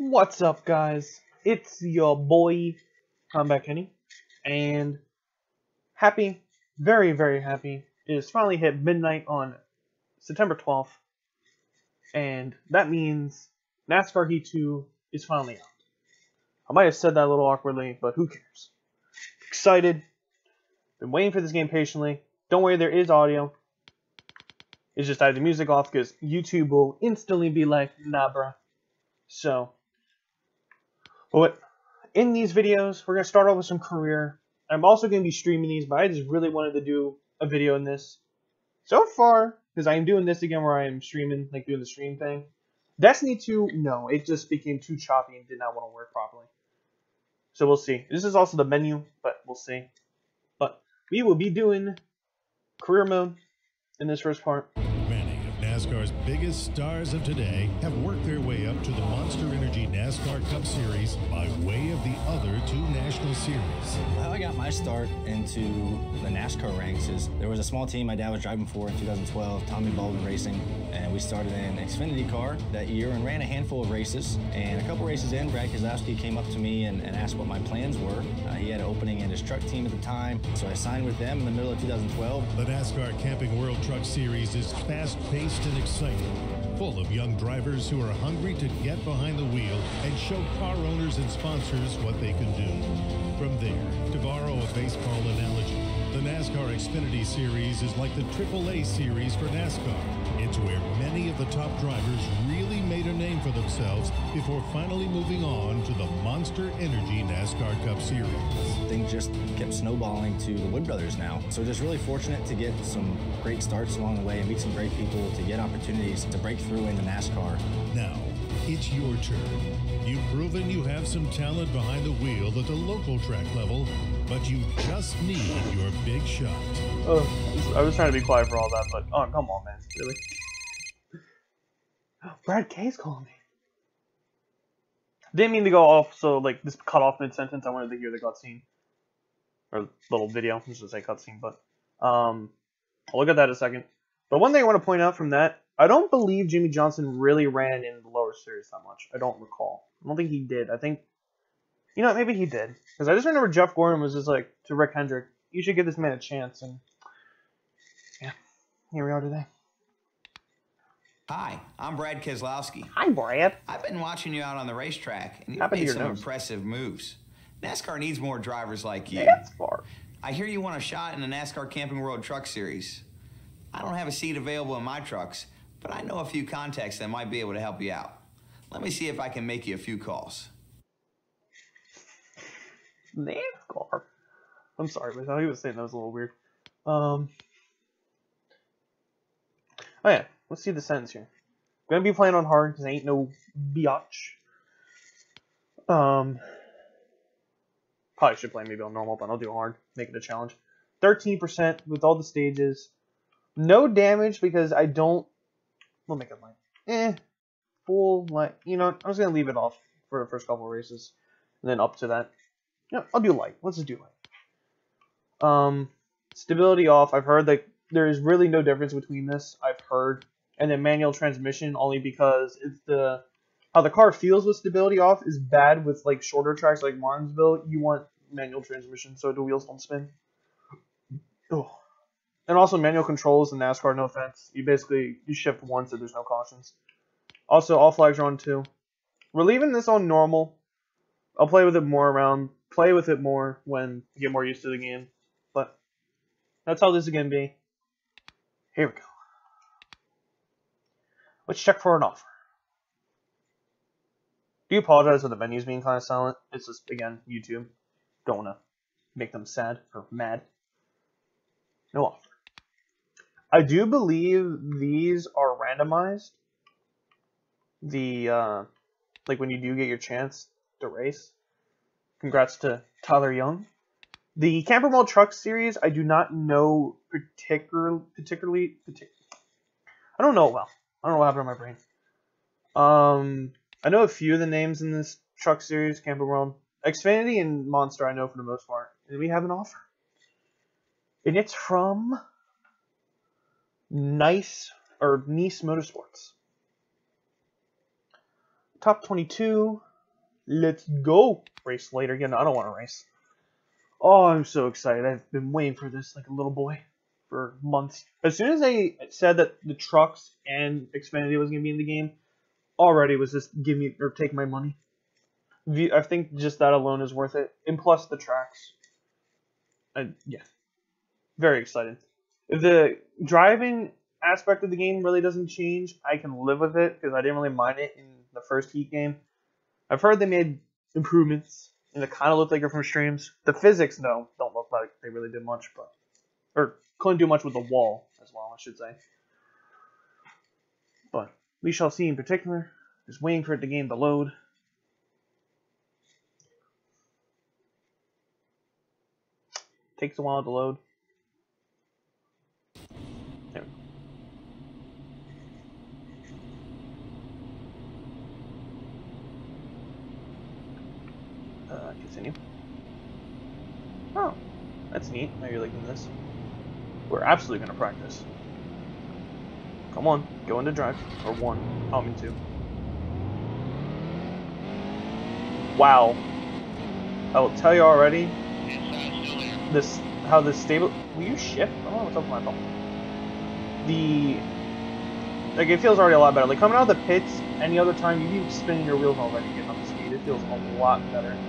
What's up, guys? It's your boy, Kombat Kenny, and happy, very, very happy. It has finally hit midnight on September 12th, and that means NASCAR Heat 2 is finally out. I might have said that a little awkwardly, but who cares? Excited. Been waiting for this game patiently. Don't worry, there is audio. It's just I had the music off because YouTube will instantly be like, nah, bruh. So, but in these videos, we're going to start off with some career. I'm also going to be streaming these, but I just really wanted to do a video in this. So far, because I am doing this again where I am streaming, like doing the stream thing. Destiny 2, no, it just became too choppy and did not want to work properly. So we'll see. This is also the menu, but we'll see. But we will be doing career mode in this first part. NASCAR's biggest stars of today have worked their way up to the Monster Energy NASCAR Cup Series by way of the other two national series. How I got my start into the NASCAR ranks is there was a small team my dad was driving for in 2012, Tommy Baldwin Racing, and we started in Xfinity car that year and ran a handful of races. And a couple races in, Brad Keselowski came up to me and, and asked what my plans were. Uh, he had an opening in his truck team at the time, so I signed with them in the middle of 2012. The NASCAR Camping World Truck Series is fast-paced and exciting, full of young drivers who are hungry to get behind the wheel and show car owners and sponsors what they can do. From there, to borrow a baseball analogy, NASCAR Xfinity Series is like the AAA Series for NASCAR. It's where many of the top drivers really made a name for themselves before finally moving on to the Monster Energy NASCAR Cup Series. Things just kept snowballing to the Wood Brothers now. So just really fortunate to get some great starts along the way and meet some great people to get opportunities to break through into NASCAR. Now, it's your turn. You've proven you have some talent behind the wheel at the local track level, but you just need your big shot. Oh, I was trying to be quiet for all that, but oh, come on, man, really? Brad K's calling me. Didn't mean to go off, so like this cut off mid sentence. I wanted to hear the cutscene or little video. I should say cutscene, but um, I'll look at that in a second. But one thing I want to point out from that, I don't believe Jimmie Johnson really ran in the lower series that much. I don't recall. I don't think he did. I think, you know, maybe he did because I just remember Jeff Gordon was just like to Rick Hendrick, "You should give this man a chance," and yeah, here we are today. Hi, I'm Brad Keselowski. Hi, Brad. I've been watching you out on the racetrack, and you've made some nose. impressive moves. NASCAR needs more drivers like you. That's far. I hear you want a shot in the NASCAR Camping World Truck Series. I don't have a seat available in my trucks, but I know a few contacts that might be able to help you out. Let me see if I can make you a few calls. NASCAR. I'm sorry, but how he was saying that was a little weird. Um. Oh yeah, let's see the sentence here. Gonna be playing on hard because ain't no biatch. Um. Probably should play maybe on normal, but I'll do hard. Make it a challenge. 13% with all the stages. No damage because I don't. We'll make it light. Eh. Full light. You know, I was gonna leave it off for the first couple races, and then up to that. No, I'll do light. Let's just do light. Um, stability off. I've heard that there is really no difference between this. I've heard, and then manual transmission only because it's the how the car feels with stability off is bad with like shorter tracks like Martinsville. You want manual transmission so the wheels don't spin. Oh. And also manual controls in NASCAR. No offense, you basically you shift once if there's no cautions. Also, all flags are on two. We're leaving this on normal. I'll play with it more around, play with it more when you get more used to the game. But that's how this is gonna be. Here we go. Let's check for an offer. Do you apologize for the menus being kind of silent? It's just again YouTube. Don't want to make them sad or mad. No offer. I do believe these are randomized. The uh, like when you do get your chance to race. Congrats to Tyler Young. The Camping World Truck Series, I do not know particular, particularly. Partic- I don't know it well. I don't know what happened to my brain. Um, I know a few of the names in this truck series, Camping World, Xfinity, and Monster. I know for the most part, and we have an offer, and it's from Nice or Nice Motorsports. Top 22, Let's go. Race later again. I don't want to race. Oh, I'm so excited. I've been waiting for this like a little boy for months. As soon as they said that the trucks and Xfinity was going to be in the game, already was just give me or take my money. I think just that alone is worth it. And plus the tracks. And yeah. Very excited. If the driving aspect of the game really doesn't change, I can live with it because I didn't really mind it in the first Heat game. I've heard they made improvements and it kind of looked like it from streams. The physics, though, don't look like they really did much, but or couldn't do much with the wall as well, I should say. But we shall see in particular. Just waiting for it to gain the load. Takes a while to load. Continue. Oh, that's neat. How you're liking this. We're absolutely going to practice. Come on, go into drive. Or one. Oh, me two. Wow. I will tell you already. This how this stable. Will you shift? I don't know what's up with my phone. The like it feels already a lot better. Like coming out of the pits, any other time you'd be spinning your wheels already getting up to speed. It feels a lot better.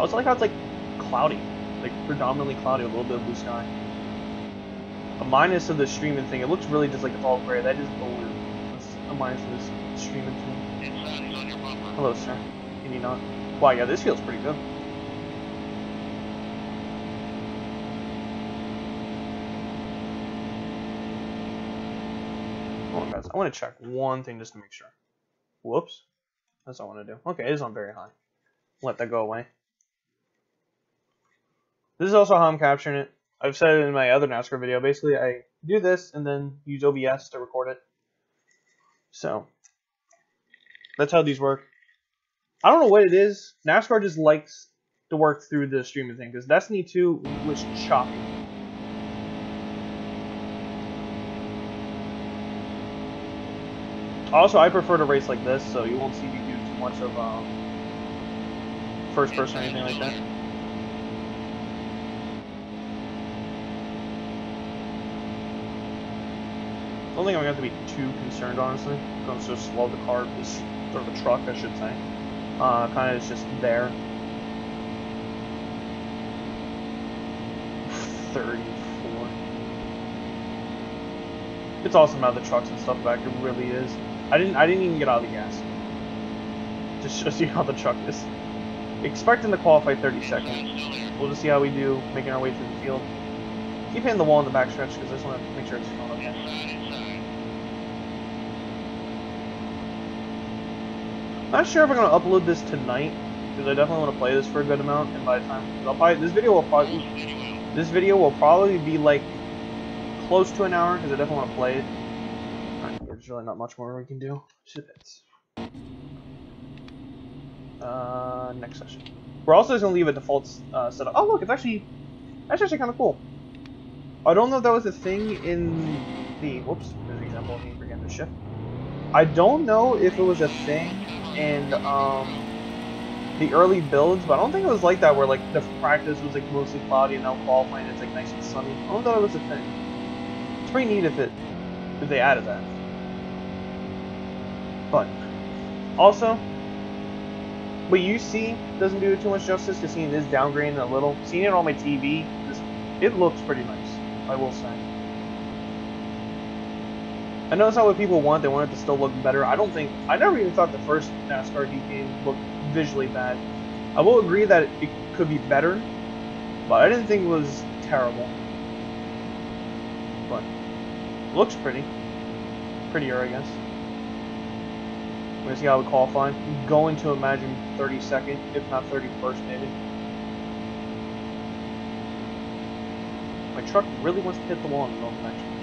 I also like how it's like cloudy, like predominantly cloudy, a little bit of blue sky. A minus of the streaming thing. It looks really just like it's all gray. That is blue. That's a minus of this streaming thing. Hello, sir. Can you not? Wow, yeah, this feels pretty good. Hold on, guys. I want to check one thing just to make sure. Whoops. That's what I want to do. Okay, it is on very high. Let that go away. This is also how I'm capturing it. I've said it in my other NASCAR video. Basically, I do this and then use OBS to record it. So, that's how these work. I don't know what it is. NASCAR just likes to work through the streaming thing because Destiny 2 was choppy. Also, I prefer to race like this, so you won't see me do too much of uh, first person or anything like that. Don't think I'm going to be too concerned, honestly. Going so slow the car is, or the truck, I should say. Uh, kind of is just there. 34. It's awesome how the trucks and stuff back. It really is. I didn't. I didn't even get out of the gas. Just shows you how the truck is. Expecting to qualify 32nd. We'll just see how we do making our way through the field. Keep hitting the wall in the backstretch because I just want to make sure it's going okay. Not sure if I'm gonna upload this tonight because I definitely want to play this for a good amount. And by the time I'll probably this video will probably this video will probably be like close to an hour because I definitely want to play it. There's really not much more we can do. Shit, uh, next session. We're also just gonna leave a default uh, setup. Oh look, it's actually that's actually kind of cool. I don't know if that was a thing in the whoops. There's an example of me forgetting to shift. I don't know if it was a thing in um, the early builds, but I don't think it was like that where like the practice was like mostly cloudy and now qualifying it's like nice and sunny. I don't know it was a thing. It's pretty neat if it if they added that. But also, what you see doesn't do it too much justice to seeing this downgrading a little. Seeing it on my TV, this, it looks pretty nice. I will say. I know that's not what people want. They want it to still look better. I don't think. I never even thought the first NASCAR Heat game looked visually bad. I will agree that it could be better, but I didn't think it was terrible. But looks pretty. Prettier, I guess. We're gonna see how we qualify. I'm going to imagine 32nd, if not 31st, maybe. My truck really wants to hit the wall in the middle of the.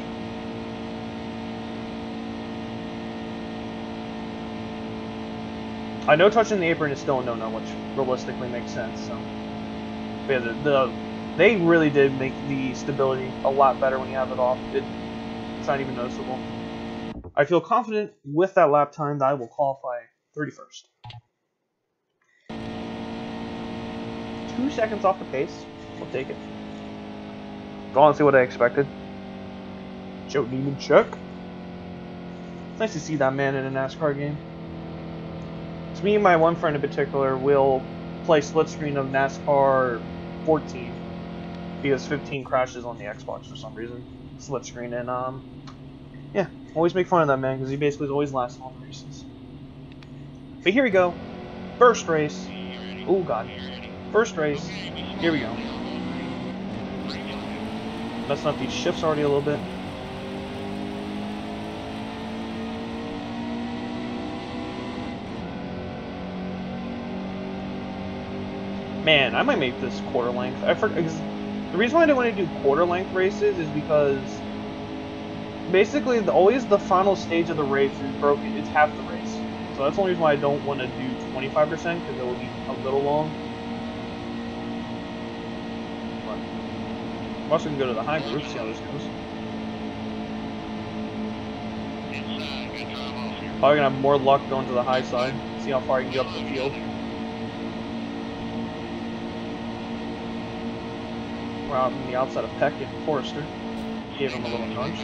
I know touching the apron is still a no-no, which realistically makes sense. So, but yeah, the, the, they really did make the stability a lot better when you have it off. It, it's not even noticeable. I feel confident with that lap time that I will qualify 31st. Two seconds off the pace. We'll take it. Go on, see what I expected. Joe Nemechek. Nice to see that man in a NASCAR game. Me and my one friend in particular will play split screen of NASCAR 14 because 15 crashes on the Xbox for some reason. Split screen and um, yeah, always make fun of that man because he basically is always last in all the races. But here we go, first race. Oh god, first race. Here we go. Messing up these shifts already a little bit. Man, I might make this quarter length. I forgot. The reason why I didn't want to do quarter length races is because basically the, always the final stage of the race is broken. It's half the race. So that's the only reason why I don't want to do 25% because it will be a little long. But I'm also going to go to the high group, see how this goes. Probably going to have more luck going to the high side. See how far I can get up the field. Out on the outside of Peck and Forrester. Gave him a little nudge.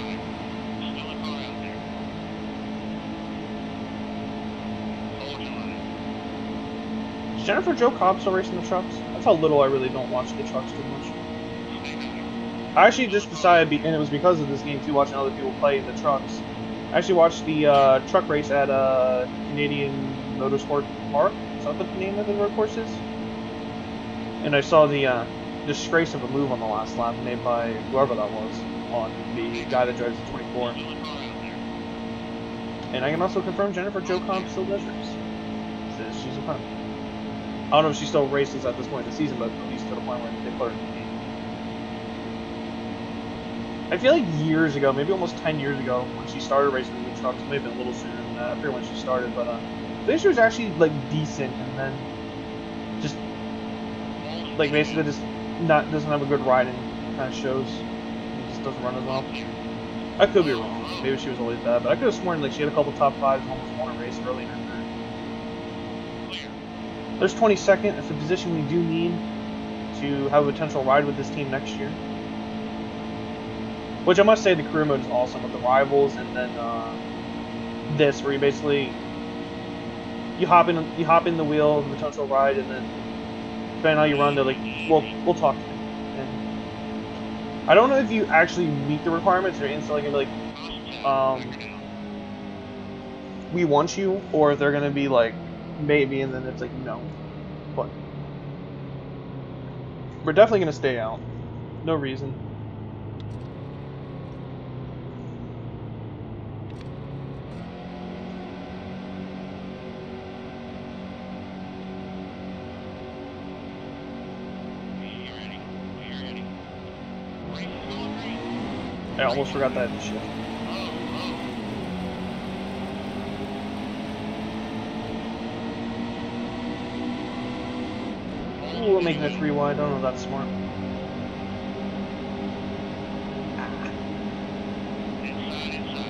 Is Jennifer Jo Cobb still racing the trucks? That's how little I really don't watch the trucks too much. I actually just decided, and it was because of this game too, watching other people play in the trucks. I actually watched the uh, truck race at uh, Canadian Motorsport Park. Is that the name of the road course is? And I saw the uh, disgrace of a move on the last lap made by whoever that was on the guy that drives the 24. And I can also confirm Jennifer Jo Cobb still race. Says she's a fun. I don't know if she still races at this point in the season, but at least to the point where they put her in the game. I feel like years ago, maybe almost 10 years ago, when she started racing the trucks, maybe a little sooner than that, I forget when she started, but uh, I think was actually like decent, and then just like basically just not doesn't have a good riding kind of shows. It just doesn't run as well. I could be wrong. Maybe she was always bad, but I could have sworn like she had a couple top fives almost won a race early in her career. There's 22nd. It's a position we do need to have a potential ride with this team next year. Which I must say, the career mode is awesome with the rivals, and then uh, this, where you basically you hop in, you hop in the wheel, potential ride, and then depending on how you run, they're like, "We'll we'll talk to you." And I don't know if you actually meet the requirements or instantly gonna be like, um, "We want you," or if they're gonna be like, "Maybe," and then it's like, "No." But we're definitely gonna stay out. No reason. Almost forgot that shit. Ooh, we're making a three wide. I don't know if that's smart.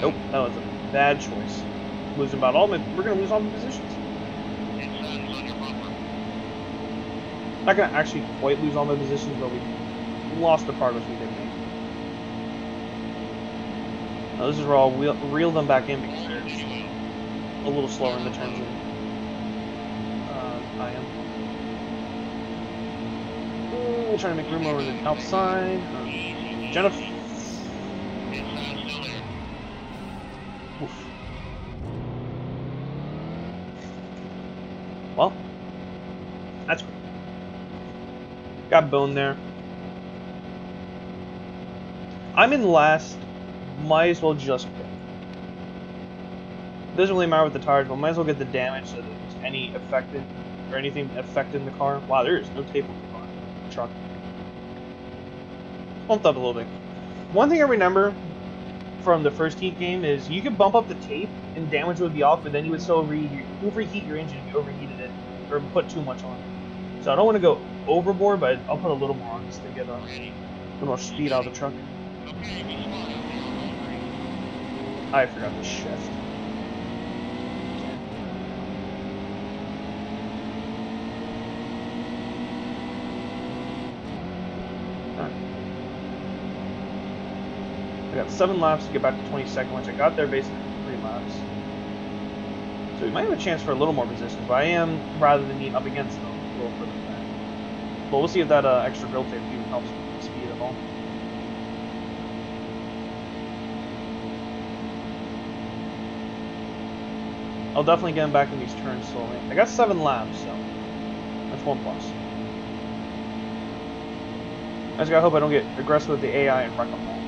Nope, that was a bad choice. Losing about all my, we're gonna lose all the positions. Not gonna actually quite lose all my positions, but we lost the progress we did Now this is where I'll wheel, reel them back in because they're a little slower in the turns than uh, I am. Ooh, trying to make room over the outside. Jennifer. Oof. Well, that's great. Got bone there. I'm in last might as well just pit. Doesn't really matter with the tires, but might as well get the damage so that there's any affected or anything affecting the car. Wow, there is no tape on the car. Truck. Bumped up a little bit. One thing I remember from the first heat game is you could bump up the tape and damage would be off, but then you would still overheat, overheat your engine if you overheated it or put too much on. It. So I don't want to go overboard, but I'll put a little more on just to get uh, a little speed out of the truck. I forgot to shift. I got seven laps to get back to 22nd, which I got there basically three laps. So we might have a chance for a little more resistance, but I am rather than being up against them a little further back. But we'll see if that uh, extra grill tape even helps speed at all. I'll definitely get him back in these turns slowly. I got seven laps, so that's one plus. I just gotta hope I don't get aggressive with the AI and wreck them all.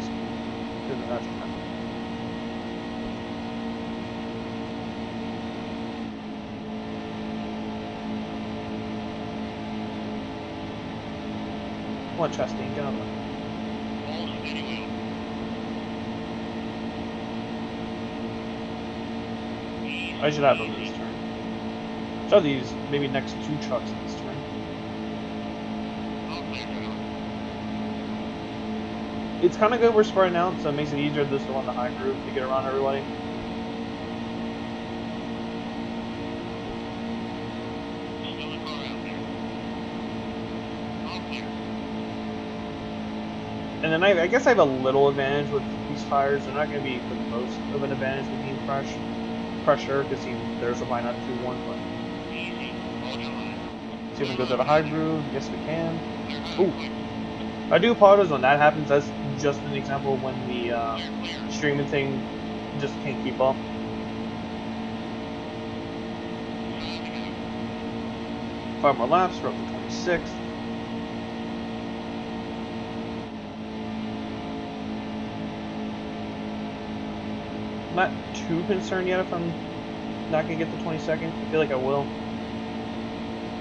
That's Chastain, get on there. I should have them this turn. Should these maybe next two trucks this turn. It's kind of good we're spreading out, so it makes it easier just to run the high groove to get around everybody. And then I, I guess I have a little advantage with these tires. They're not going to be the most of an advantage with being fresh. Pressure, because he there's a line up 2 1, but. See if we go to the high groove. Yes, we can. Ooh. I do apologize when that happens. That's just an example when the uh, streaming thing just can't keep up. Five more laps, we're up to 26. I'm not too concerned yet if I'm not going to get the 22nd. I feel like I will.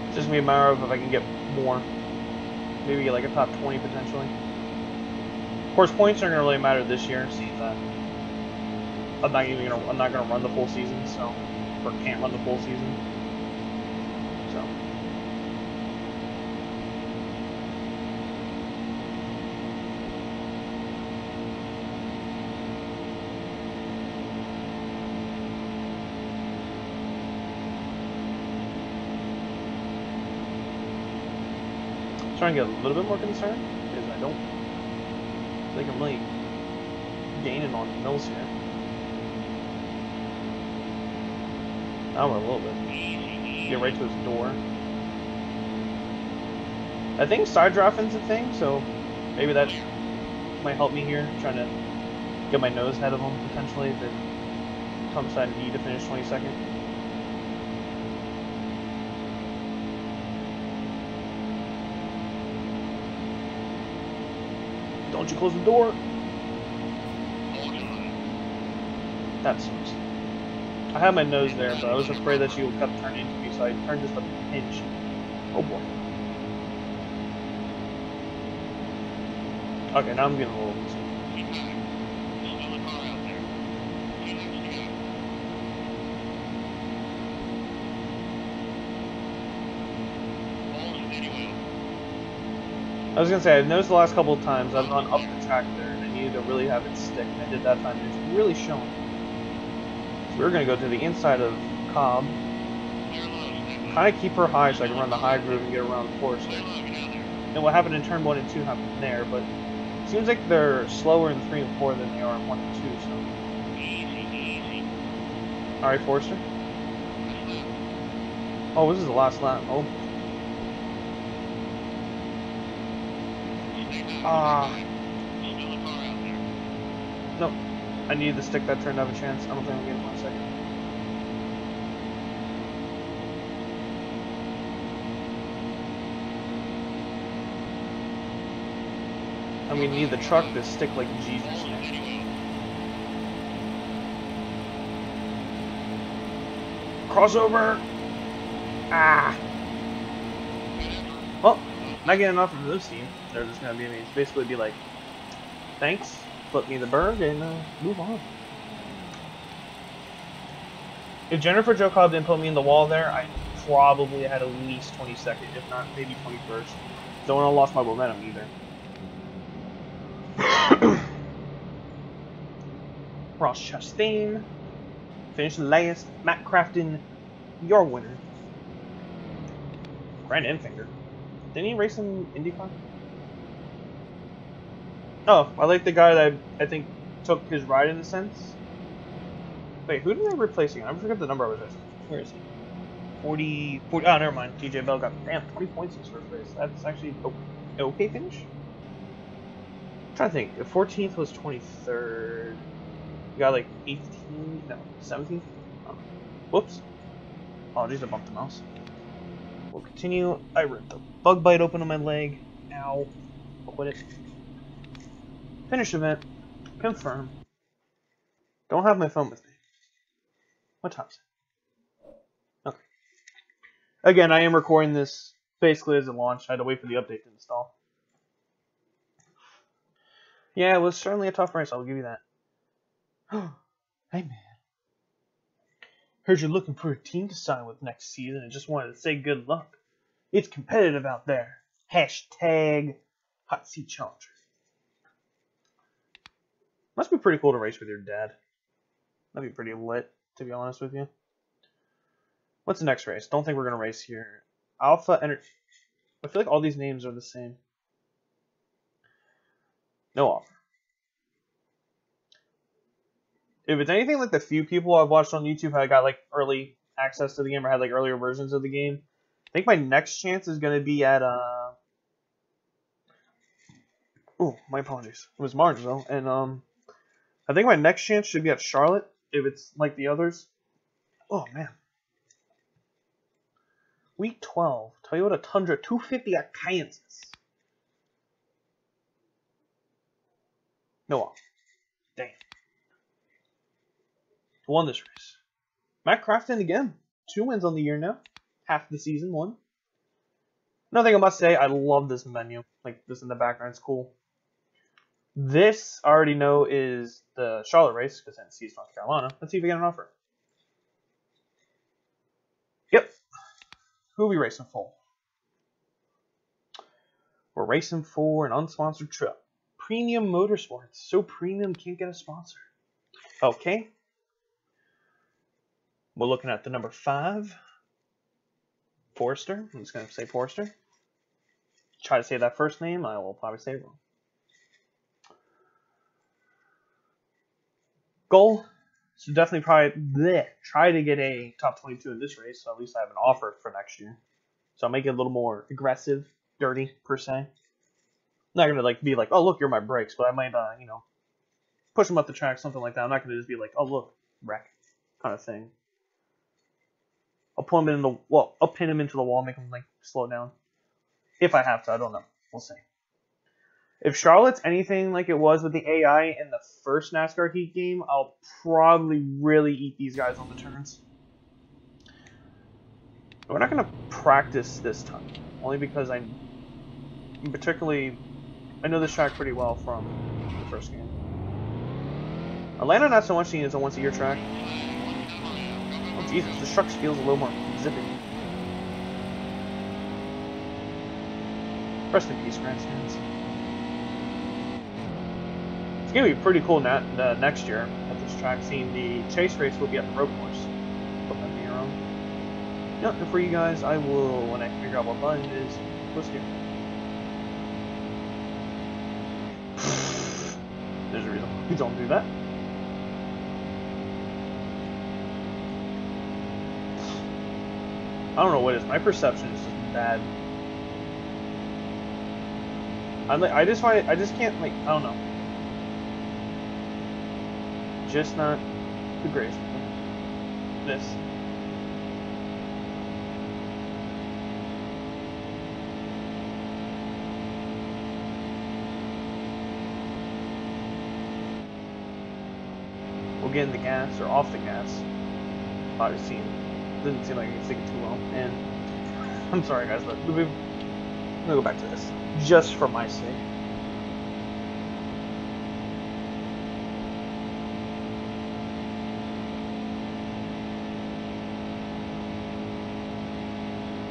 It's just going to be a matter of if I can get more. Maybe like a top 20 potentially. Of course, points aren't going to really matter this year, seeing that I'm not even gonna I'm not gonna run the full season, so or can't run the full season. So trying to get a little bit more concerned because I don't think I'm really gaining on mills here. Now we're a little bit. Get right to his door. I think side drafting's a thing, so maybe that might help me here, trying to get my nose ahead of him potentially if it comes to need to finish 22nd. Don't you close the door! That sucks. I had my nose there, but I was afraid that she would kept turning into me, so I turned just a pinch. Oh boy. Okay, now I'm getting a little concerned. I was gonna say, I've noticed the last couple of times I've gone up the track there and I needed to really have it stick. And I did that time, and it's really showing. So we're gonna go to the inside of Cobb. Kind of keep her high so I can run the high groove and get around the Forester. And what happened in turn 1 and 2 happened there, but it seems like they're slower in 3 and 4 than they are in 1 and 2, so. Alright, Forster. Oh, this is the last lap. Oh. Ah. No. I needed the stick that turned have a chance. I don't think I'm getting one second. And we need the truck to stick like Jesus. Crossover! Ah! Not getting enough from this team. They're just gonna be basically be like, thanks, flip me the bird, and uh, move on. If Jennifer Jo Cobb didn't put me in the wall there, I probably had at least 22nd, if not maybe 21st. Don't want to lost my momentum either. Ross Chastain finished last. Matt Crafton, your winner. Grant Enfinger. Didn't he race in IndyCar? Oh, I like the guy that I think took his ride in a sense. Wait, who did I replace? I forget the number I was racing. Where is he? 40, 40 oh, never mind. TJ Bell got, damn, 20 points in his first race. That's actually an okay finish. I'm trying to think. The 14th was 23rd. You got like 18, no, 17th? Oh. Whoops. Oh, Apologies, I bumped the mouse. We'll continue. I ripped a bug bite open on my leg. Ow. Quit it. Finish event. Confirm. Don't have my phone with me. What time is it? Okay. Again, I am recording this basically as it launched. I had to wait for the update to install. Yeah, it was certainly a tough race, I'll give you that. hey man. Heard you're looking for a team to sign with next season and just wanted to say good luck. It's competitive out there. Hashtag Hot Seat Challenger. Must be pretty cool to race with your dad. That'd be pretty lit, to be honest with you. What's the next race? Don't think we're gonna race here. Alpha Energy. I feel like all these names are the same. No offer. If it's anything like the few people I've watched on YouTube I got like early access to the game or had like earlier versions of the game, I think my next chance is gonna be at uh. Oh, my apologies. It was Martinsville, and um, I think my next chance should be at Charlotte if it's like the others. Oh man. Week 12, Toyota Tundra 250 at Kansas. No off. Dang. Won this race. Matt Crafton again. Two wins on the year now. Half the season, won. Another thing I must say, I love this menu. Like, this in the background is cool. This, I already know, is the Charlotte race, because Tennessee's North Carolina. Let's see if we get an offer. Yep. Who are we racing for? We're racing for an unsponsored truck. Premium Motorsports. So premium, can't get a sponsor. Okay. We're looking at the number five. Forrester. I'm just going to say Forrester. Try to say that first name. I will probably say it wrong. Goal. So definitely probably bleh, try to get a top 22 in this race. So at least I have an offer for next year. So I'll make it a little more aggressive, dirty per se. I'm not gonna like be like, oh look, you're my brakes, but I might, uh, you know, push them up the track, something like that. I'm not gonna just be like, oh look, wreck, kind of thing. I'll pull him in the well, I'll pin him into the wall, make him like slow down. If I have to, I don't know. We'll see. If Charlotte's anything like it was with the AI in the first NASCAR Heat game, I'll probably really eat these guys on the turns. We're not going to practice this time, only because I'm particularly, I know this track pretty well from the first game. Atlanta, not so much, seeing it's a once-a-year track. Jesus, this truck feels a little more zippy. Rest in peace, grandstands. It's gonna be pretty cool na uh, next year at this track. Seeing the chase race will be at the road course. Your own. Yeah, and for you guys, I will when I figure out what button it is. Let's do. There's a reason we don't do that. I don't know what it is. My perception is just bad. I'm like, I just find it, I just can't like, I don't know. Just not the greatest. This. We'll get in the gas or off the gas. Obviously, didn't seem like it's taking too long. And I'm sorry, guys, but we're gonna go back to this just for my sake.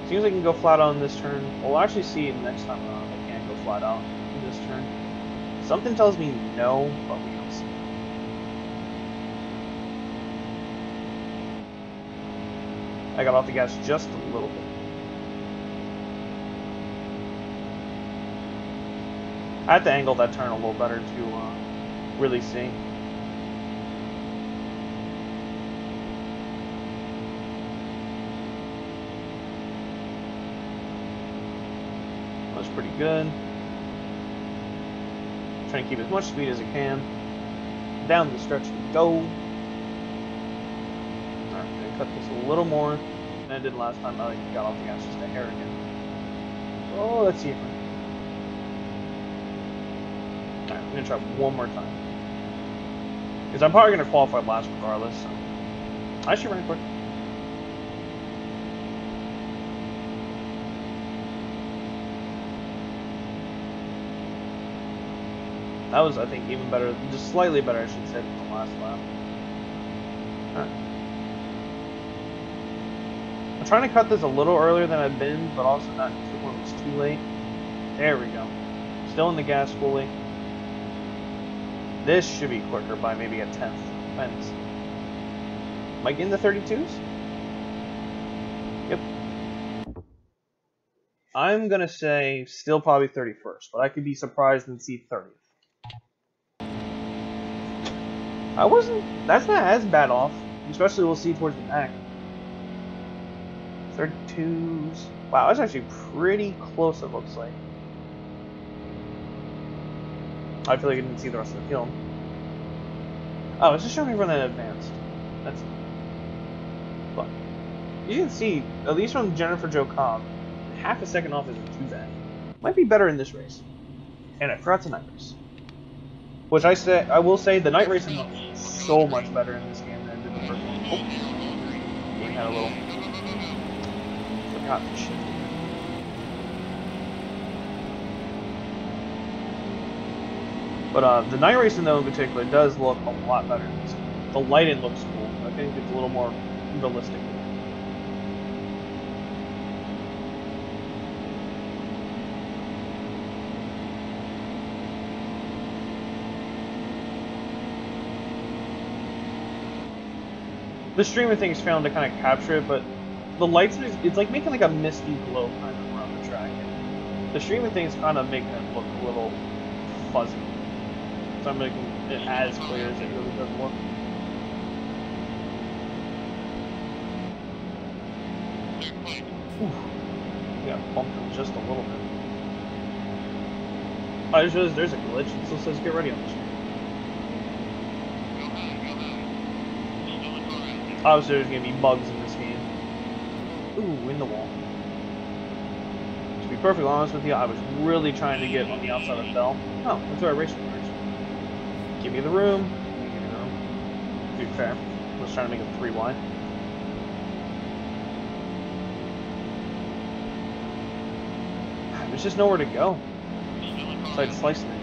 Seems like I can go flat out on this turn. We'll actually see next time around if I can't go flat out in this turn. Something tells me no, but we don't see. I got off the gas just a little bit. I had to angle that turn a little better to uh, really see. That was pretty good. Trying to keep as much speed as I can. Down the stretch we go. Alright, cut this little more than I did last time. I got off the gas just a hair again. Oh, let's see if I Alright, I'm gonna try one more time. Because I'm probably gonna qualify last regardless, so. I should run quick. That was, I think, even better, just slightly better, I should say, than the last lap. Alright. I'm trying to cut this a little earlier than I've been, but also not too when it's too late. There we go. Still in the gas fully. This should be quicker by maybe a tenth. Depends. Am I getting the 32s? Yep. I'm gonna say still probably 31st, but I could be surprised and see 30th. I wasn't. That's not as bad off, especially we'll see towards the back. 32s. Wow, that's actually pretty close. It looks like. I feel like I didn't see the rest of the field. Oh, it's just showing me running advanced. That's. But you can see, at least from Jennifer Jo Cobb, half a second off isn't too bad. Might be better in this race. And I forgot night race. Which I say, I will say, the night racing looks so much better in this game than it did the first one. Oh, game had a little. But uh, the night racing though in particular does look a lot better. The lighting looks cool. I think it's a little more realistic. The streaming thing is found to kind of capture it, but the lights are, it's like making like a misty glow kind of around the track. And the streaming thing is kind of making it look a little fuzzy. So I'm making it as clear as it really does look. Ooh. Yeah, bumped just a little bit. I just realized there's a glitch. It still says get ready on the screen. Obviously there's gonna be bugs in this game. Ooh, in the wall. To be perfectly honest with you, I was really trying to get on the outside of the Bell. Oh, that's where I raced cars. Give me the room. Give me the room. To be fair, I was trying to make a three wide. There's just nowhere to go. Besides slicing it.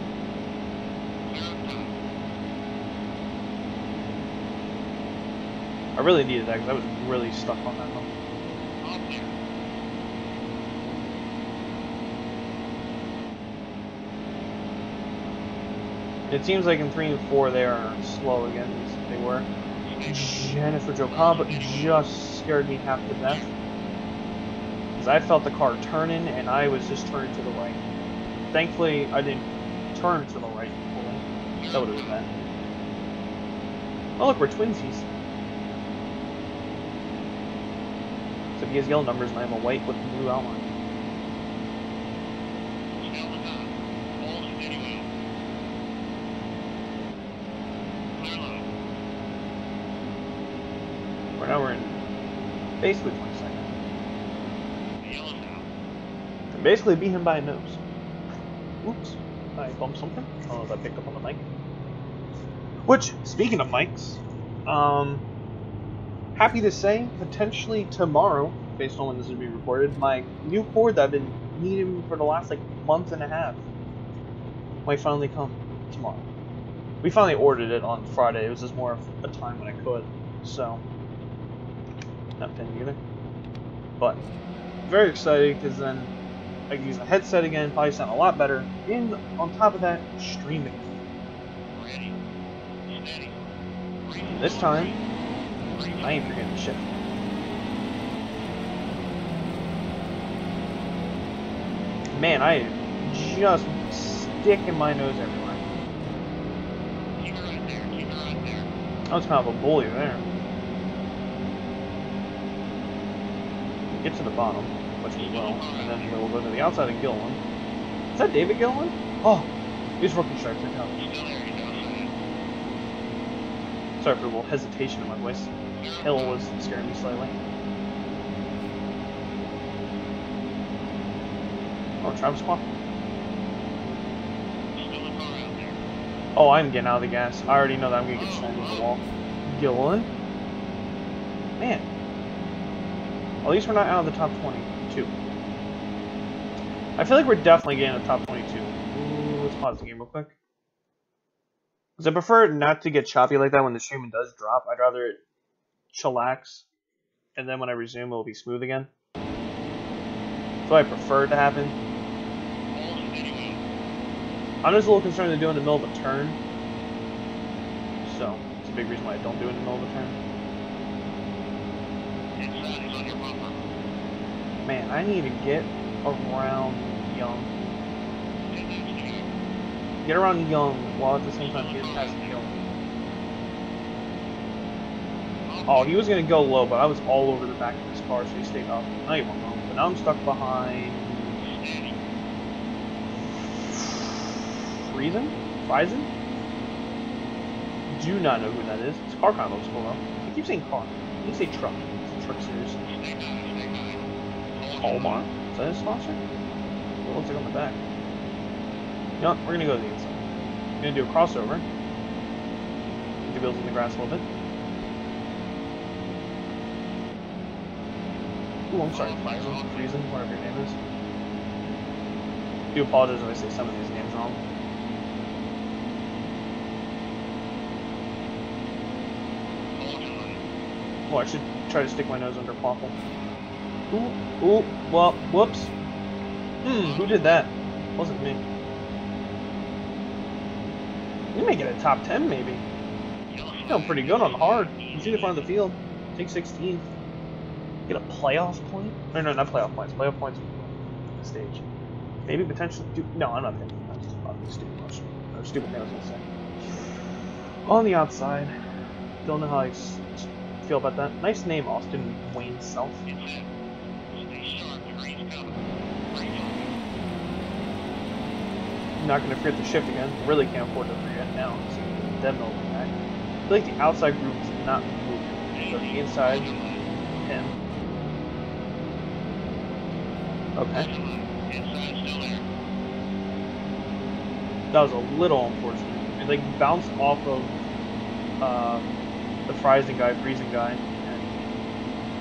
I really needed that because I was really stuck on that one. It seems like in 3 and 4 they are slow again, they were. Jennifer Jo Cobb just scared me half to death. Because I felt the car turning and I was just turning to the right. Thankfully, I didn't turn to the right fully. That would have been bad. Oh look, we're twinsies. So he has yellow numbers and I have a white with blue outline. Right now we're in basically 20 seconds. And basically beat him by a nose. Oops. I bumped something. I don't know if I picked up on the mic. Which, speaking of mics, um, happy to say, potentially tomorrow, based on when this will be recorded, my new cord that I've been needing for the last like month and a half might finally come tomorrow. We finally ordered it on Friday. It was just more of a time when I could, so not nothing either. But very exciting because then I can use a headset again, probably sound a lot better. And on top of that, streaming. And this time, I ain't forgetting shit. Man, I just sticking my nose everywhere. I was kind of a bully there. Get to the bottom, which we will, and then uh, we'll go to the outside of Gillen. Is that David Gillen? Oh, he's rookie stripes. I count. He's still there. He's outside. Sorry for a little hesitation in my voice. Hill was scaring me slightly. Oh, Travis Kwok. Still a car out there. Oh, I'm getting out of the gas. I already know that I'm gonna get oh, slammed into the oh. wall. Gillen? Man. At least we're not out of the top 22. I feel like we're definitely getting the top 22. Ooh, let's pause the game real quick. Because I prefer not to get choppy like that when the streaming does drop. I'd rather it chillax. And then when I resume, it'll be smooth again. So I prefer it to happen. I'm just a little concerned to do it in the middle of a turn. So, it's a big reason why I don't do it in the middle of a turn. Inside. He's on your bumper. Man, I need to get around Young. Get around Young while at the same time get past Hill. Oh, he was to go low, but I was all over the back of his car, so he stayed up. Now he went. But now I'm stuck behind... Steady. Friesen? Do not know who that is. His car kind of looks cool, though. I keep saying car. You say truck. It's a truck series. Stay high. Stay high. Hold Hallmark? Is that his sponsor? What looks like on the back? You know what? We're gonna go to the inside. We're gonna do a crossover. Get the wheels in the grass a little bit. Ooh, I'm sorry, Friesen, Friesen, whatever your name is. do apologize if I say some of these names wrong. Hold your line. Oh, I should try to stick my nose under Quaffle. Ooh, ooh, well, whoops. Hmm, who did that? Wasn't me. You may get a top 10, maybe. Feeling pretty good on hard. He's the front of the field. Take 16. Get a playoff point? Or no, not playoff points. Playoff points stage. Maybe potentially. Do, no, I'm not thinking. That's just probably stupid question. Or stupid thing I was gonna say. On the outside. Don't know how I feel about that. Nice name, Austin Wayne Self. On. not going to forget the shift again. Really can't afford to forget now. So the back. I feel like the outside group is not moving. So the inside, him. Okay. That was a little unfortunate. It like bounced off of uh, the Friesen guy, freezing guy, and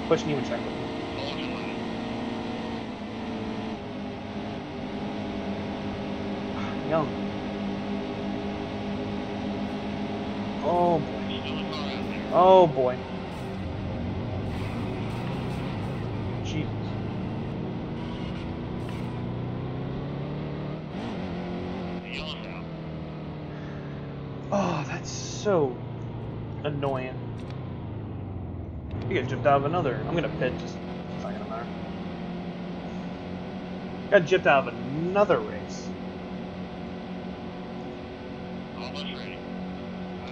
pushed Nemechek with him. Hold your line. Young. Oh boy. Oh boy. Jesus. Oh, that's so annoying. You get gypped out of another. I'm gonna pit, just it's not gonna matter. Got gypped out of another race. Almost ready.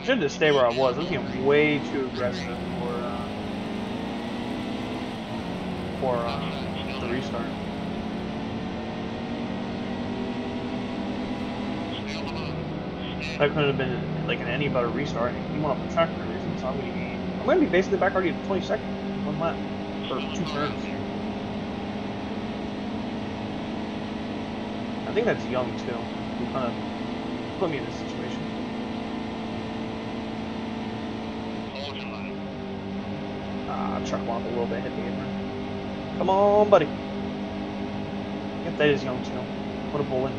Should just stay where I was. I was getting way too aggressive for uh, for uh, the restart. That couldn't have been like an any better restart. He went off the track for a reason, so I'm gonna be I'm gonna be basically back already at 22nd, one lap or two turns. I think that's young too. He kind of put me in this situation. Hold your line. Ah, truck off a little bit, hit the apron. Come on, buddy. Yep, that is young too. What a bully.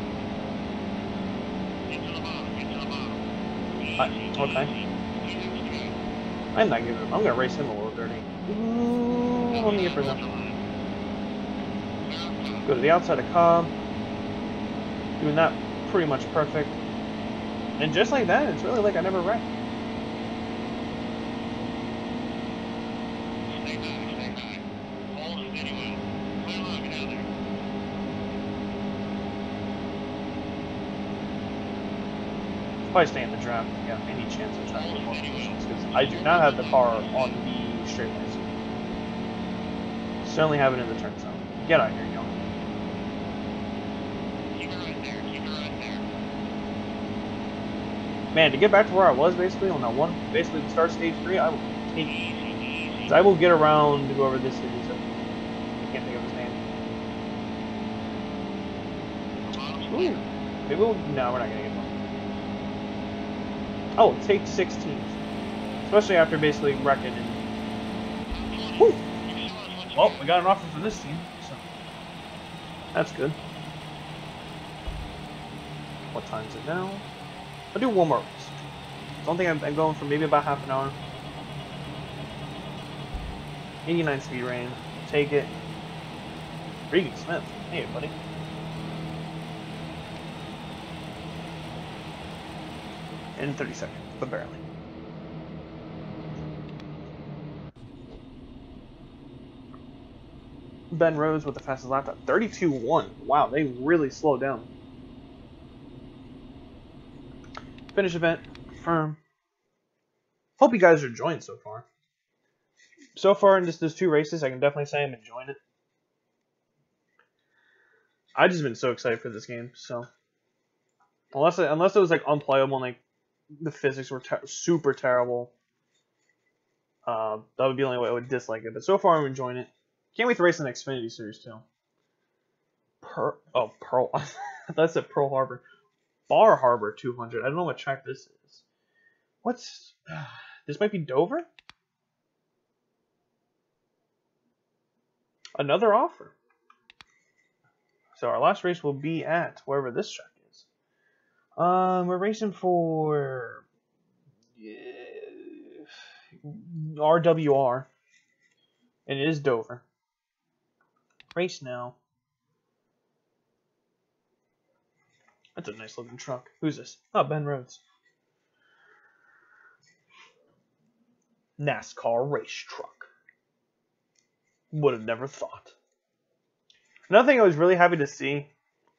Get to the bottom. Get to the bottom. Uh, okay. easy. Easy as you go. I'm not giving him. I'm gonna race him a little dirty. Ooh, on the apron Hold now. your line. Clear up top. Go to the outside of Cobb. Doing that pretty much perfect. And just like that, it's really like I never wrecked. Stay high, stay high. Hold steady wheel. Clear line, get out of there. I stay in the draft, yeah, any chance of trying to win more positions because I do not have the car on the straight lines. Certainly have it in the turn zone. Get out here, young. Right there. Keep it right there. Man, to get back to where I was basically on that one, basically the start stage three, I will take. Easy, easy. 'cause I will get around whoever this is. Uh, I can't think of his name. Ooh, maybe we'll. No, we're not gonna get. Oh, take 16. Especially after basically wrecking. Whew. Well, we got an offer for this team, so that's good. What time is it now? I'll do one more. Don't think I'm going for maybe about half an hour. 89 speed rain. Take it. Regan Smith. Hey, buddy. In 30 seconds, but barely. Ben Rhodes with the fastest lap time. 32-1. Wow, they really slowed down. Finish event. firm. Hope you guys are enjoying so far. So far in just those two races, I can definitely say I'm enjoying it. I've just been so excited for this game. So unless it, unless it was like unplayable and like the physics were ter- super terrible, uh, that would be the only way I would dislike it. But so far, I'm enjoying it. Can't wait to race the Xfinity Series too. Per oh Pearl, that's at Pearl Harbor, Bar Harbor 200. I don't know what track this is. What's this? Might be Dover. Another offer. So our last race will be at wherever this track. Um, we're racing for RWR, and it is Dover. Race now. That's a nice looking truck. Who's this? Oh, Ben Rhodes. NASCAR race truck. Would have never thought. Another thing I was really happy to see,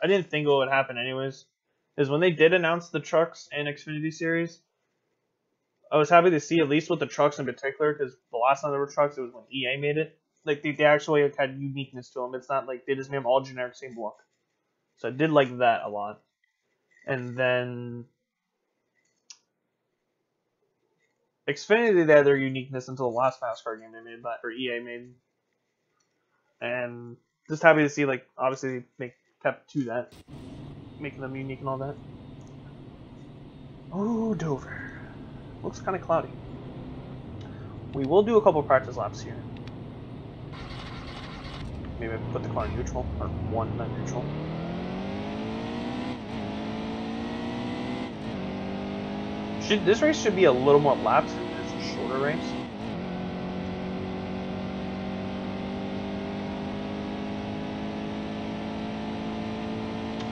I didn't think it would happen anyways, is when they did announce the trucks in Xfinity Series, I was happy to see at least with the trucks in particular, because the last time there were trucks, it was when EA made it. Like they, they actually had uniqueness to them. It's not like they just made them all generic, same look. So I did like that a lot. And then Xfinity they had their uniqueness until the last NASCAR game they made, but or EA made. And just happy to see like obviously they kept to that, making them unique and all that. Oh, Dover. Looks kind of cloudy. We will do a couple practice laps here. Maybe put the car in neutral, or one, not neutral. Should this race should be a little more laps than it's a shorter race.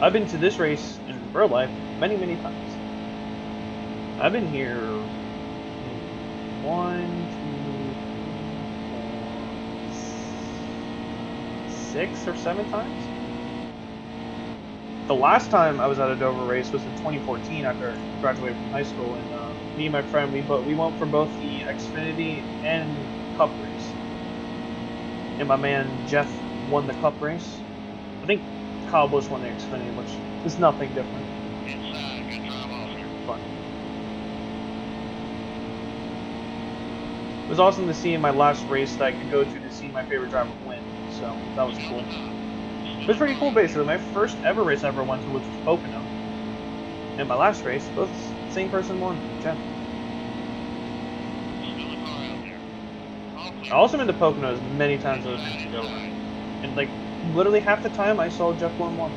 I've been to this race in real life many, many times. I've been here one, two, six or seven times. The last time I was at a Dover race was in 2014 after I graduated from high school, and uh, me and my friend we bo- we went for both the Xfinity and Cup race. And my man Jeff won the Cup race. I think Busch won the Xfinity, which is nothing different. Inside. Uh, good drive off here. But it was awesome to see in my last race that I could go to to see my favorite driver win. So that was cool. It was pretty cool basically. My first ever race I ever went to, which was Pocono. And my last race, both the same person won, Jeff. Still a car out there. All clear. I also been to Poconos many times as I was in Dover. And like literally half the time I saw Jeff Gordon won.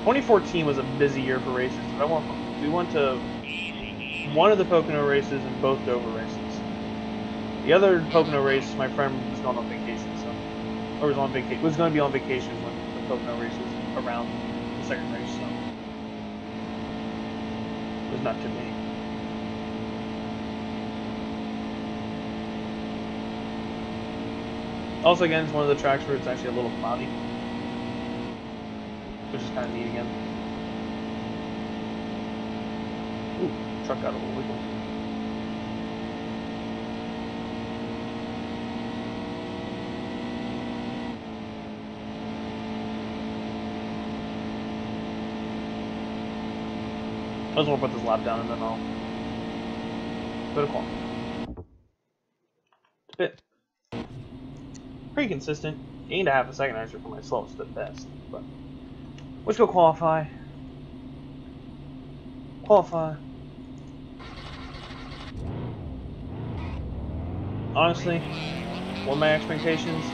2014 was a busy year for races. I went, we went to one of the Pocono races and both Dover races. The other Pocono race, my friend was going on vacation, so or was on vacation was going to be on vacation when the Pocono race was around the second race, so it was not to be. Also, again, it's one of the tracks where it's actually a little cloudy, which is kind of neat again. truck got a little wiggle. I just want to put this lap down and then I'll go to qual. It's a bit pretty consistent. Gained a half a second extra for my slowest at best, but let's go qualify. Qualify. Honestly, what my expectations?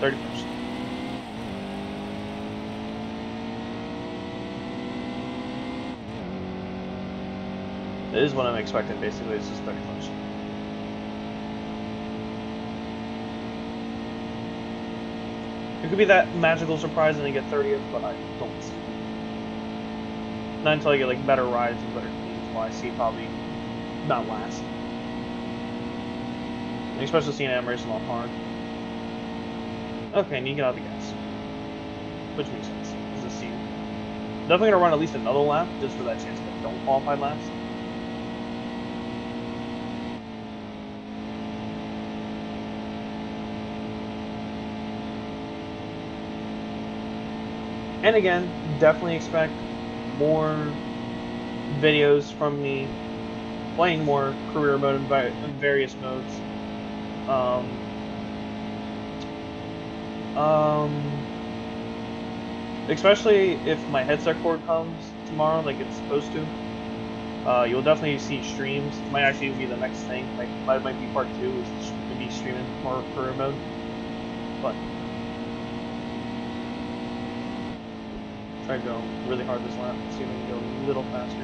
30%. It is what I'm expecting, basically, it's just 30%. It could be that magical surprise and I get 30th, but I don't see it. Not until I get like better rides and better teams, will I see probably not last. Especially seeing Am racing off hard. Okay, and you get out the gas. Which makes sense. This is a scene. Definitely gonna run at least another lap, just for that chance that I don't qualify last. And again, definitely expect more videos from me playing more career mode in, various modes. Um, um, especially if my headset cord comes tomorrow, like it's supposed to. Uh, you'll definitely see streams. It might actually be the next thing. Like, might might be part two is to be streaming more career mode. But try to go really hard this lap. See if we can go a little faster.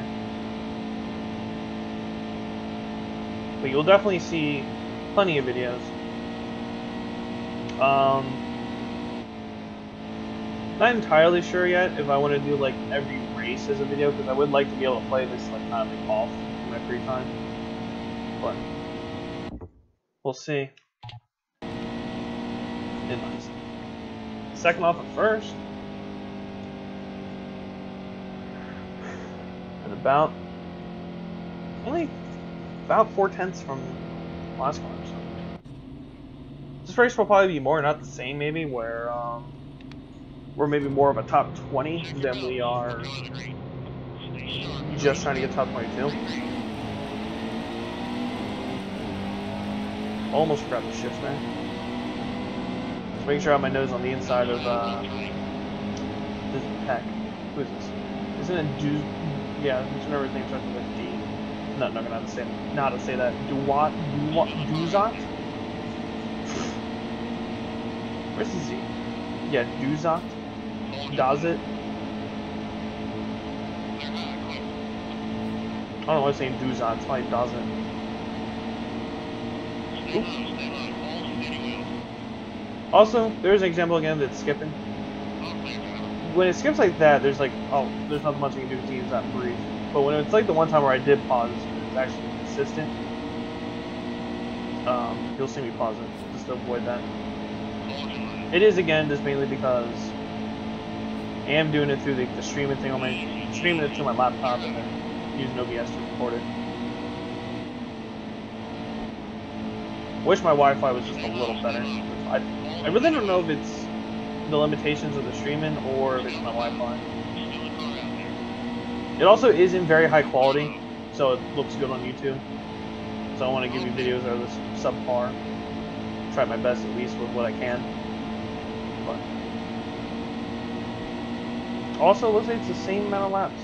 But you'll definitely see plenty of videos. Um, not entirely sure yet if I want to do like every race as a video because I would like to be able to play this like kind of like off in my free time. But we'll see. Second off of first. About only about four tenths from last. So this race will probably be more, not the same, maybe where um, we're maybe more of a top 20 than we are just trying to get top 22. Almost forgot the shift there. Just make sure I have my nose on the inside of uh, this heck. Who is this? Isn't it Du? Yeah, whenever his name starts with a D. No, not gonna have to say not to say that. Duwat, Duwat, Duzat. Where's the Z? Yeah, Duzat. Does it? I don't know why I'm saying Duzat. It's probably does it. Also, there's an example again that's skipping. When it skips like that, there's like, oh, there's nothing much you can do to use that brief. But when it's like the one time where I did pause, it's actually consistent. Um, you'll see me pause it just to avoid that. It is again just mainly because I am doing it through the, the streaming thing on my streaming it to my laptop and then using OBS to record it. Wish my Wi-Fi was just a little better. I, I really don't know if it's the limitations of the streaming or if it's my Wi-Fi. It also isn't very high quality, so it looks good on YouTube. So I want to give you videos that are this subpar. Try my best at least with what I can. But also, let's say it's the same amount of laps.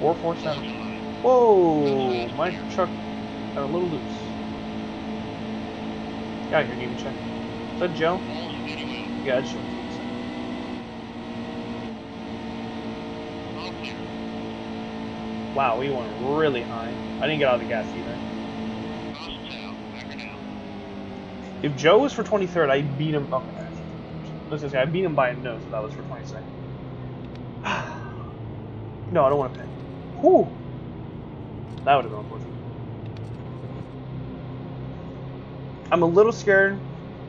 447. Whoa! My truck got a little loose. Yeah, here, need to check. Is that Joe? Wow, we went really high. I didn't get out of the gas either. If Joe was for 23rd, I beat him. Okay, let's just say I beat him by a nose if that was for 22nd. no, I don't want to pay. Whew. That would have been unfortunate. I'm a little scared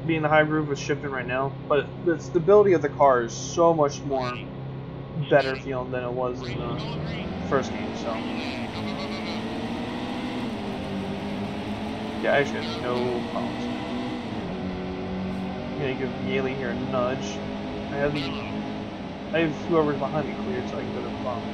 being the high groove with shifting right now, but the stability of the car is so much more better feeling than it was in the first game. So yeah, I actually have no problems. I'm gonna give Yaley here a nudge. I have the I have whoever's behind me cleared so I can go to the bomb.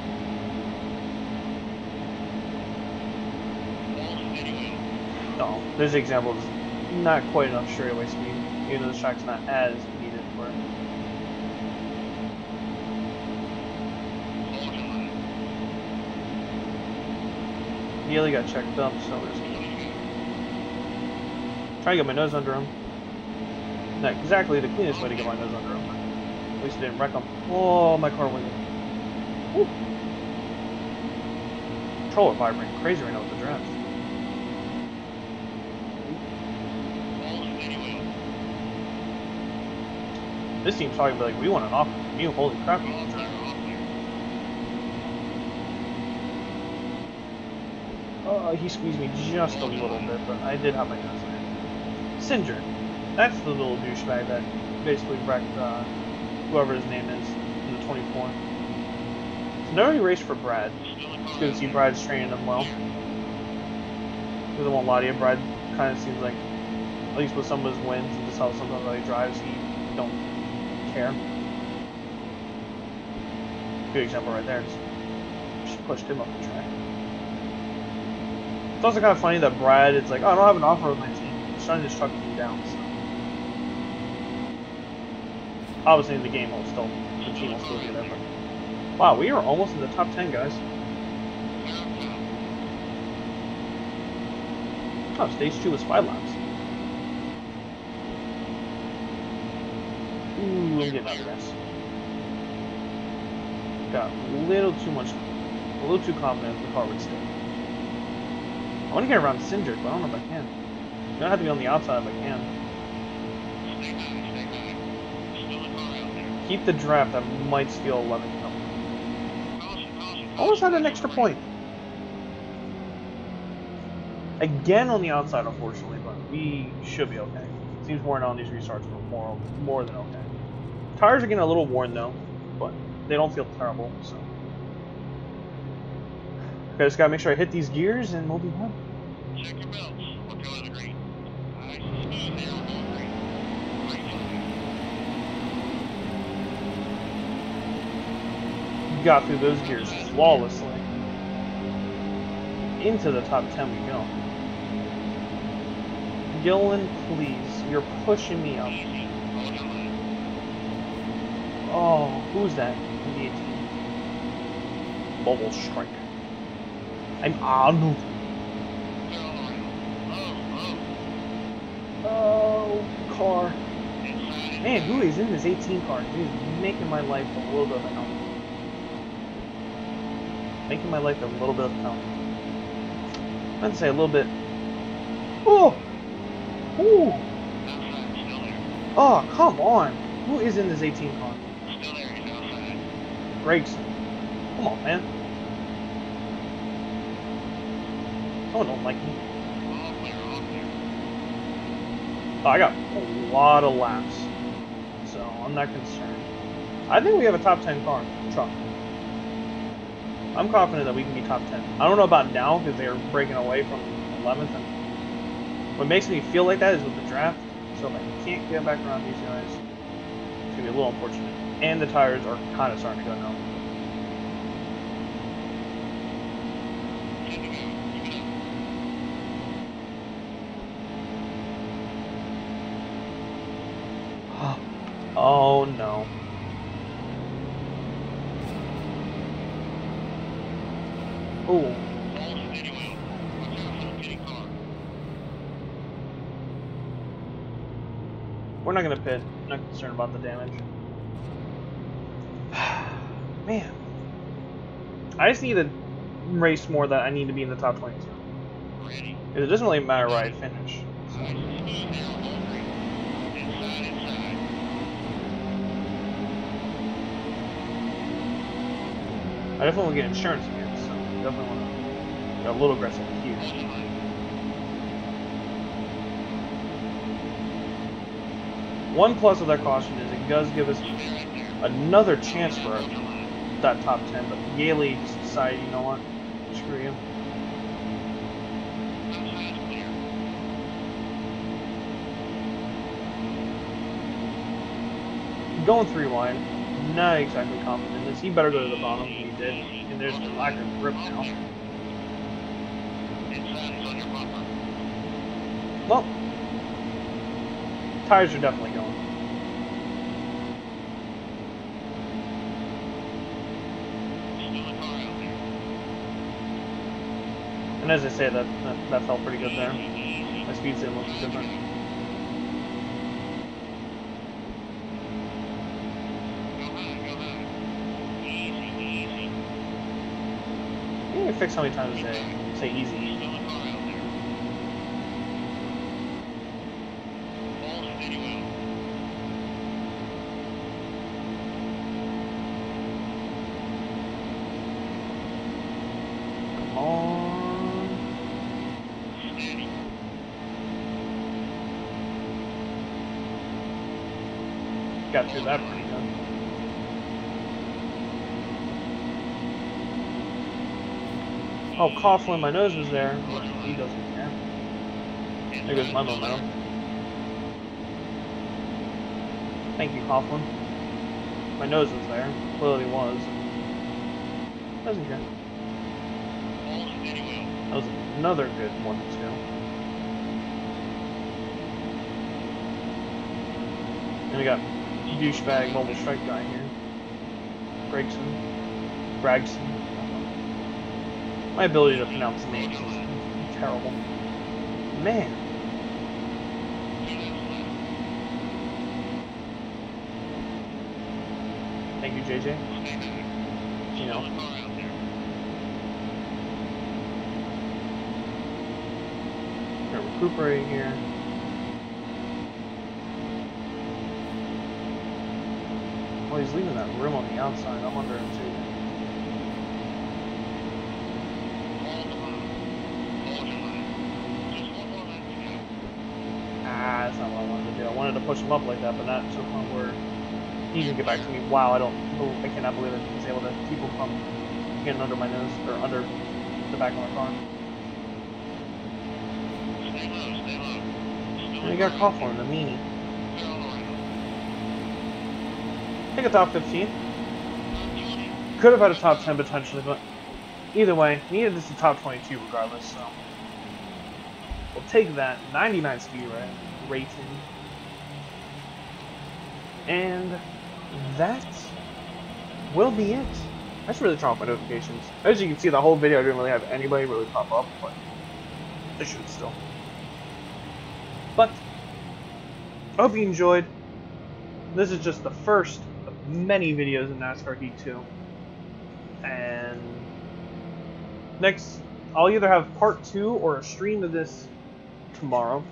No, there's examples. Not quite enough straightaway speed, even though the track's not as needed for it. Got checked up, so we're just gonna try to get my nose under him. Not exactly the cleanest way to get my nose under him. At least it didn't wreck him. Oh, my car went. Woo. Controller vibrating crazy right now with the draft. This team's talking about like we want an offer from you. Holy crap! Uh, he squeezed me just a little bit, but I did have my nose there. Singer. That's the little douchebag that basically wrecked uh, whoever his name is in the 24. So he raced for Brad. It's good to see Brad's training him well. Because I won't Brad kind of seems like, at least with some of his wins and just how sometimes how he drives, he don't care. Good example right there. Just, pushed him up the track. It's also kind of funny that Brad is like, oh, I don't have an offer with my team. He's trying to just truck me down. So. Obviously, in the game, will still the team will still there. But wow, we are almost in the top ten, guys. Oh, stage two was five laps. I'm getting out of this. Got a little too much, a little too confident the car would stay. I want to get around Cindric, but I don't know if I can. I'm gonna have to be on the outside if I can. Keep the draft, I might steal 11th. Almost had an extra point. Again on the outside, unfortunately, but we should be okay. Seems more on these restarts, but more, more than okay. Tires are getting a little worn though, but they don't feel terrible, so. Okay, just gotta make sure I hit these gears and we'll be done. Check your belts. Color the green? Nice and smooth there on green. Green. Got through those gears flawlessly. Into the top 10 we go. Gillen, please. You're pushing me up. Easy. Hold your line. Oh, who's that? 18? Mobile Strike. I'm around. Oh, car. Man, who is in this 18 car? Dude, making my life a little bit of a hell. Making my life a little bit of hell. I'd say a little bit. Oh! Ooh! outside. Still there. Oh, come on! Who is in this 18 car? Still there. He's outside. Gregson. Come on, man. Someone don't like me. Oh, I got a lot of laps, so I'm not concerned. I think we have a top 10 car, truck. I'm confident that we can be top 10. I don't know about now because they're breaking away from 11th. And what makes me feel like that is with the draft. So if I can't get back around these guys, it's gonna be a little unfortunate. And the tires are kind of starting to go up. Oh no. Oh, we're not gonna pit. Not concerned about the damage. Man, I just need to race more that I need to be in the top 22. Ready. 'Cause It doesn't really matter where I finish. Nice and smooth there on all green. Inside, inside. I definitely want to get insurance again, so definitely want to get a little aggressive here. Hold your line. One plus of that caution is it does give us Stay right there. another chance for Hold it. That top 10, but Yaley just decided, you know what, screw you. Going three wide, not exactly confident in this. He better go to the bottom, and he did. And there's a lack of grip now. Well, tires are definitely going. Still a car out there. And as I say, that that, that felt pretty good there. My speed's in looks different. Need to fix how many times I say, say easy, easy. Still a car out there. Hold steady well. Come on. Steady. Got through that pretty good. Oh, Coughlin, my nose was there. He doesn't care. There goes my momentum. Thank you, Coughlin. My nose was there. Clearly was. Doesn't care. That was another good one, too. And we got douchebag mobile strike guy here. Gregson. Gregson. My ability to pronounce names is terrible. Man. Thank you, JJ. You know. Recuperate here. He's leaving that room on the outside. I'm wondering too. Hold the line. Hold your line. Just one more lap to go. Ah, that's not what I wanted to do. I wanted to push him up like that, but not to the point where he can get back to me. Wow, I don't, I cannot believe that he's able to keep him from getting under my nose or under the back of my car. And you got car out Coughlin, the meanie. there. Clear all around. I think a top 15. Could have had a top 10 potentially, but either way, needed this a top 22 regardless, so. We'll take that 99 speed ra- rating. And that will be it. I should really turn off my notifications. As you can see, the whole video I didn't really have anybody really pop up, but I should still. But I hope you enjoyed. This is just the first many videos in NASCAR Heat 2. And next, I'll either have part 2 or a stream of this tomorrow.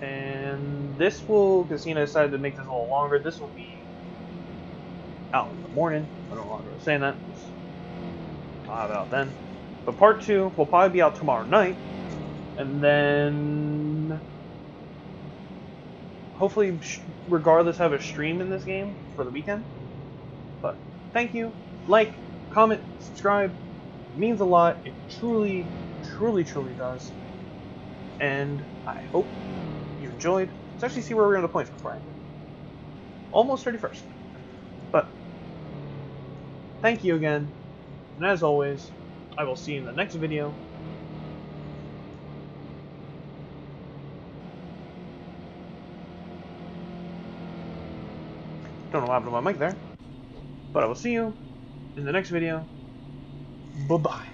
And this will, Casino decided to make this a little longer, this will be out in the morning. I don't know why I was saying that. I'll have it out then. But part 2 will probably be out tomorrow night. And then hopefully, regardless, have a stream in this game for the weekend. But thank you, like, comment, subscribe. It means a lot. It truly, truly, truly does. And I hope you enjoyed. Let's actually see where we're to the points before I. Almost 31st. But thank you again. And as always, I will see you in the next video. Don't know what happened to my mic there. But I will see you in the next video. Bye bye.